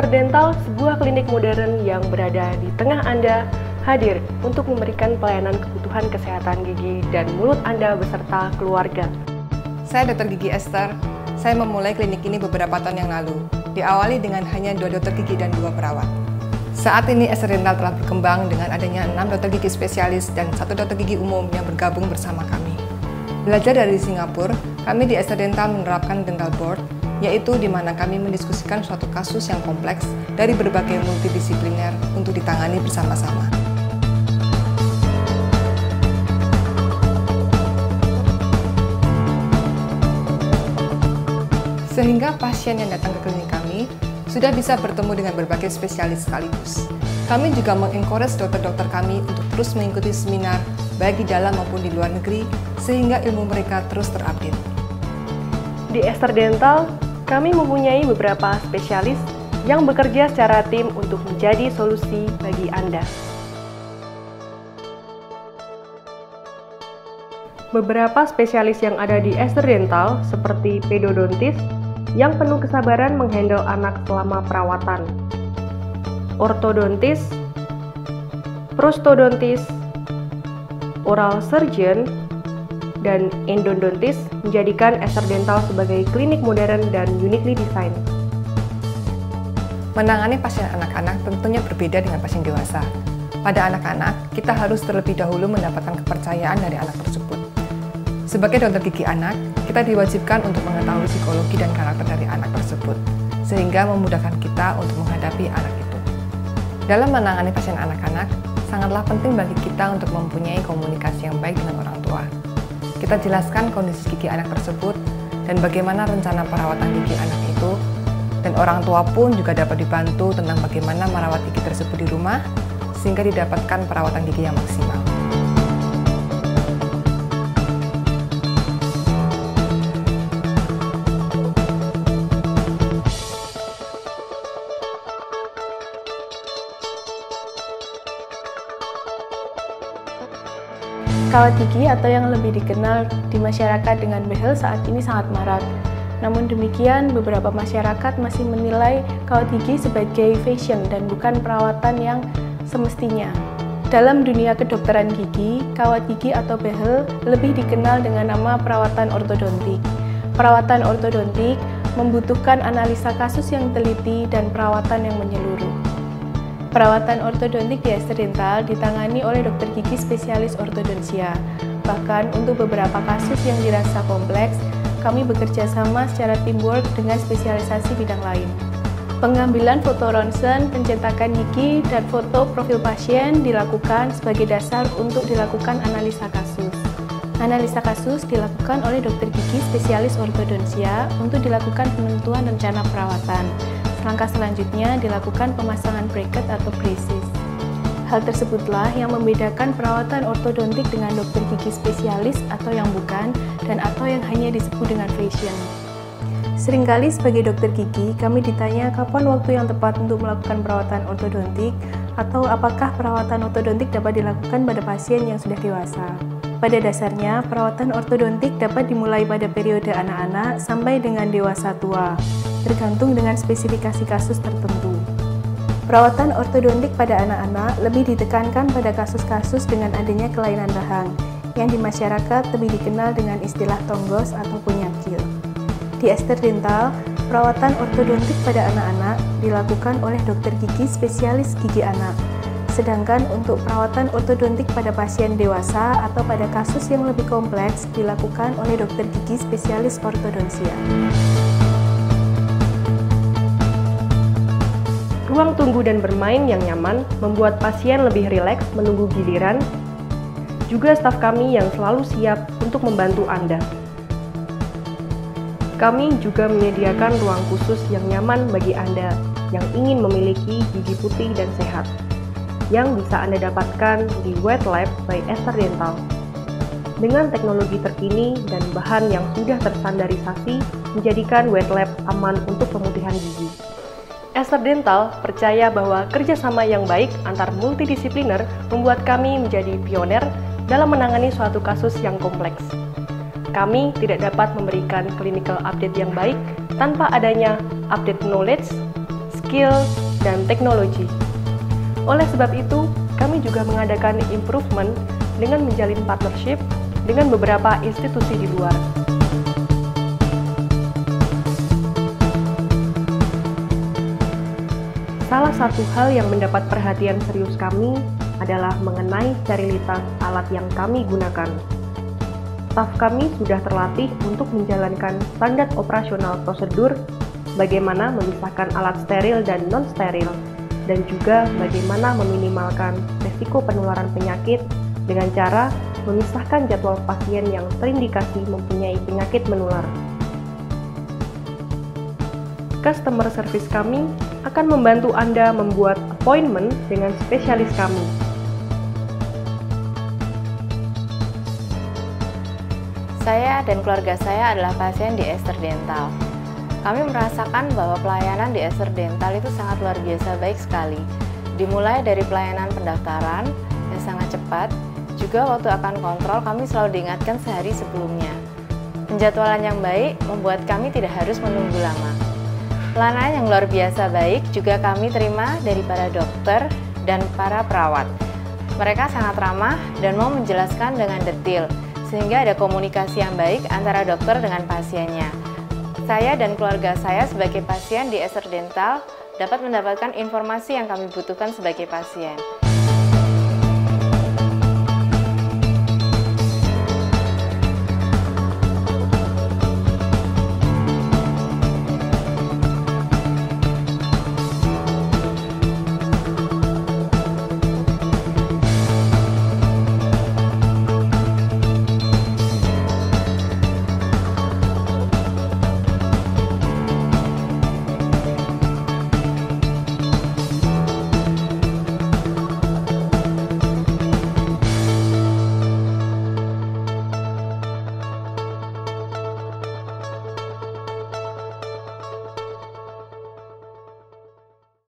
Esther Dental, sebuah klinik modern yang berada di tengah Anda, hadir untuk memberikan pelayanan kebutuhan kesehatan gigi dan mulut Anda beserta keluarga. Saya Dr. Gigi Esther. Saya memulai klinik ini beberapa tahun yang lalu. Diawali dengan hanya dua dokter gigi dan dua perawat. Saat ini Esther Dental telah berkembang dengan adanya enam dokter gigi spesialis dan satu dokter gigi umum yang bergabung bersama kami. Belajar dari Singapura, kami di Esther Dental menerapkan dental board yaitu di mana kami mendiskusikan suatu kasus yang kompleks dari berbagai multidisipliner untuk ditangani bersama-sama. Sehingga pasien yang datang ke klinik kami sudah bisa bertemu dengan berbagai spesialis sekaligus. Kami juga mengencourage dokter-dokter kami untuk terus mengikuti seminar baik di dalam maupun di luar negeri sehingga ilmu mereka terus terupdate. Di Esther Dental, kami mempunyai beberapa spesialis yang bekerja secara tim untuk menjadi solusi bagi Anda. Beberapa spesialis yang ada di Esther Dental seperti pedodontis yang penuh kesabaran menghandle anak selama perawatan, ortodontis, prostodontis, oral surgeon, dan endodontis menjadikan Esther Dental sebagai klinik modern dan uniquely design. Menangani pasien anak-anak tentunya berbeda dengan pasien dewasa. Pada anak-anak, kita harus terlebih dahulu mendapatkan kepercayaan dari anak tersebut. Sebagai dokter gigi anak, kita diwajibkan untuk mengetahui psikologi dan karakter dari anak tersebut, sehingga memudahkan kita untuk menghadapi anak itu. Dalam menangani pasien anak-anak, sangatlah penting bagi kita untuk mempunyai komunikasi yang baik dengan orang tua. Kita jelaskan kondisi gigi anak tersebut dan bagaimana rencana perawatan gigi anak itu dan orang tua pun juga dapat dibantu tentang bagaimana merawat gigi tersebut di rumah sehingga didapatkan perawatan gigi yang maksimal. Kawat gigi atau yang lebih dikenal di masyarakat dengan behel saat ini sangat marak. Namun demikian, beberapa masyarakat masih menilai kawat gigi sebagai fashion dan bukan perawatan yang semestinya. Dalam dunia kedokteran gigi, kawat gigi atau behel lebih dikenal dengan nama perawatan ortodontik. Perawatan ortodontik membutuhkan analisa kasus yang teliti dan perawatan yang menyeluruh. Perawatan ortodontik di dental ditangani oleh dokter gigi spesialis ortodonsia. Bahkan untuk beberapa kasus yang dirasa kompleks, kami bekerja sama secara teamwork dengan spesialisasi bidang lain. Pengambilan foto ronsen, pencetakan gigi, dan foto profil pasien dilakukan sebagai dasar untuk dilakukan analisa kasus. Analisa kasus dilakukan oleh dokter gigi spesialis ortodonsia untuk dilakukan penentuan rencana perawatan. Langkah selanjutnya dilakukan pemasangan bracket atau braces. Hal tersebutlah yang membedakan perawatan ortodontik dengan dokter gigi spesialis atau yang bukan, dan atau yang hanya disebut dengan fashion. Seringkali sebagai dokter gigi, kami ditanya kapan waktu yang tepat untuk melakukan perawatan ortodontik atau apakah perawatan ortodontik dapat dilakukan pada pasien yang sudah dewasa. Pada dasarnya, perawatan ortodontik dapat dimulai pada periode anak-anak sampai dengan dewasa tua tergantung dengan spesifikasi kasus tertentu. Perawatan ortodontik pada anak-anak lebih ditekankan pada kasus-kasus dengan adanya kelainan rahang, yang di masyarakat lebih dikenal dengan istilah tonggos atau punyakil. Di Esther Dental, perawatan ortodontik pada anak-anak dilakukan oleh dokter gigi spesialis gigi anak, sedangkan untuk perawatan ortodontik pada pasien dewasa atau pada kasus yang lebih kompleks dilakukan oleh dokter gigi spesialis ortodonsia. Ruang tunggu dan bermain yang nyaman membuat pasien lebih rileks menunggu giliran. Juga staf kami yang selalu siap untuk membantu Anda. Kami juga menyediakan ruang khusus yang nyaman bagi Anda yang ingin memiliki gigi putih dan sehat, yang bisa Anda dapatkan di Wet Lab by Esther Dental. Dengan teknologi terkini dan bahan yang sudah terstandarisasi, menjadikan Wet Lab aman untuk pemutihan gigi. Esther Dental percaya bahwa kerjasama yang baik antar multidisipliner membuat kami menjadi pioner dalam menangani suatu kasus yang kompleks. Kami tidak dapat memberikan clinical update yang baik tanpa adanya update knowledge, skill, dan teknologi. Oleh sebab itu, kami juga mengadakan improvement dengan menjalin partnership dengan beberapa institusi di luar. Salah satu hal yang mendapat perhatian serius kami adalah mengenai sterilitas alat yang kami gunakan. Staf kami sudah terlatih untuk menjalankan standar operasional prosedur bagaimana memisahkan alat steril dan non-steril, dan juga bagaimana meminimalkan risiko penularan penyakit dengan cara memisahkan jadwal pasien yang terindikasi mempunyai penyakit menular. Customer service kami akan membantu Anda membuat appointment dengan spesialis kami. Saya dan keluarga saya adalah pasien di Esther Dental. Kami merasakan bahwa pelayanan di Esther Dental itu sangat luar biasa baik sekali. Dimulai dari pelayanan pendaftaran yang sangat cepat, juga waktu akan kontrol kami selalu diingatkan sehari sebelumnya. Penjadwalan yang baik membuat kami tidak harus menunggu lama. Pelayanan yang luar biasa baik juga kami terima dari para dokter dan para perawat. Mereka sangat ramah dan mau menjelaskan dengan detail, sehingga ada komunikasi yang baik antara dokter dengan pasiennya. Saya dan keluarga saya sebagai pasien di Eser Dental dapat mendapatkan informasi yang kami butuhkan sebagai pasien.